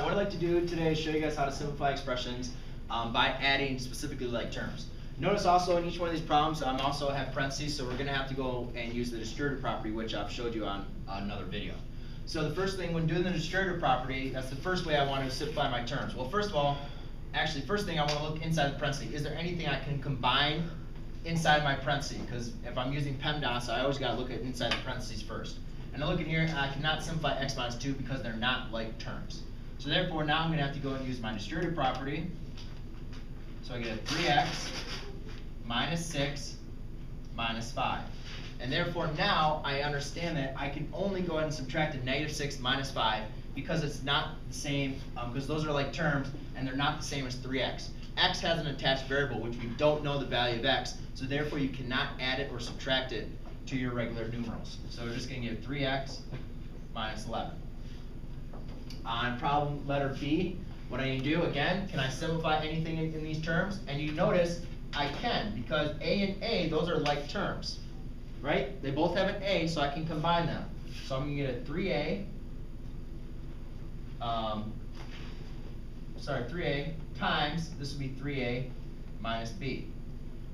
What I'd like to do today is show you guys how to simplify expressions um, by adding specifically like terms. Notice also in each one of these problems, I'm also have parentheses, so we're gonna have to go and use the distributive property, which I've showed you on another video. So the first thing, when doing the distributive property, that's the first way I want to simplify my terms. Well, first of all, actually, first thing I want to look inside the parentheses. Is there anything I can combine inside my parentheses? Because if I'm using PEMDAS, I always gotta look at inside the parentheses first. And I look in here, I cannot simplify x minus two because they're not like terms. So therefore, now I'm gonna have to go and use my distributive property. So I get a three x minus six minus five. And therefore now I understand that I can only go ahead and subtract a negative six minus five because it's not the same, because um, those are like terms and they're not the same as three x. x has an attached variable which we don't know the value of x, so therefore you cannot add it or subtract it to your regular numerals. So we're just gonna give three x minus eleven. On problem letter B, what I need to do, again, can I simplify anything in, in these terms? And you notice I can, because A and A, those are like terms, right? They both have an A, so I can combine them. So I'm gonna get a three A, um, sorry, three A times, this would be three A minus B.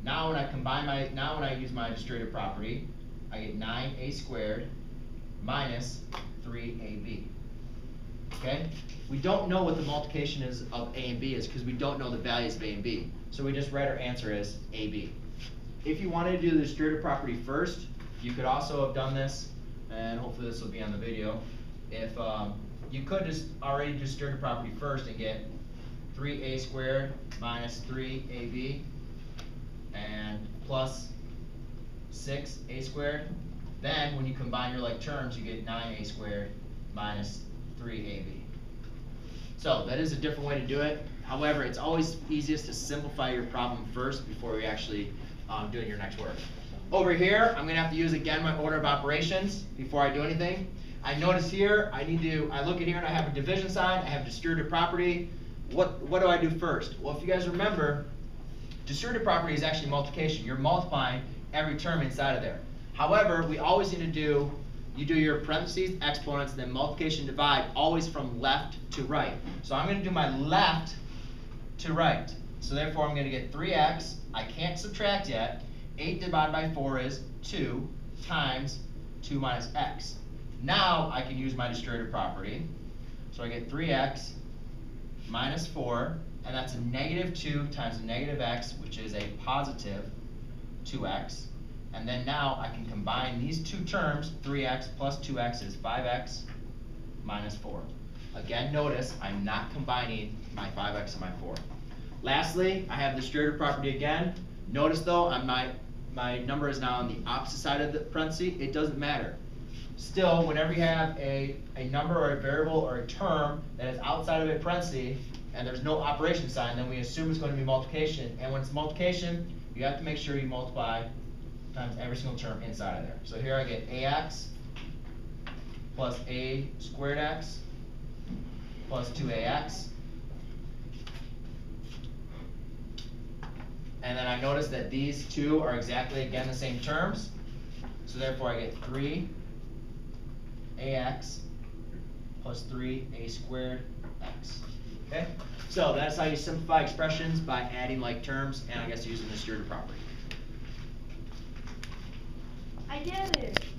Now when I combine my, now when I use my distributive property, I get nine A squared minus three AB. Okay? We don't know what the multiplication is of A and B is because we don't know the values of A and B. So we just write our answer as AB. If you wanted to do the distributive property first, you could also have done this, and hopefully this will be on the video. If um, you could just already do distributive property first and get 3a squared minus 3ab and plus 6a squared. Then when you combine your like terms, you get 9a squared minus 3ab. So that is a different way to do it. However, it's always easiest to simplify your problem first before you actually um, doing your next work. Over here, I'm gonna have to use again my order of operations before I do anything. I notice here, I need to, I look at here and I have a division sign, I have distributive property. What, what do I do first? Well, if you guys remember, distributive property is actually multiplication. You're multiplying every term inside of there. However, we always need to do you do your parentheses, exponents, then multiplication divide, always from left to right. So I'm going to do my left to right. So therefore I'm going to get 3x, I can't subtract yet, 8 divided by 4 is 2 times 2 minus x. Now I can use my distributive property. So I get 3x minus 4, and that's a negative 2 times a negative x, which is a positive 2x. And then now I can combine these two terms, 3x plus 2x is 5x minus 4. Again, notice I'm not combining my 5x and my 4. Lastly, I have the distributive property again. Notice though, I'm my, my number is now on the opposite side of the parenthesis. It doesn't matter. Still, whenever you have a, a number or a variable or a term that is outside of a parenthesis, and there's no operation sign, then we assume it's going to be multiplication. And when it's multiplication, you have to make sure you multiply times every single term inside of there. So here I get ax plus a squared x plus 2ax. And then I notice that these two are exactly, again, the same terms. So therefore I get 3ax plus 3a squared x. Okay? So that's how you simplify expressions by adding like terms and I guess using the distributive property. I get it.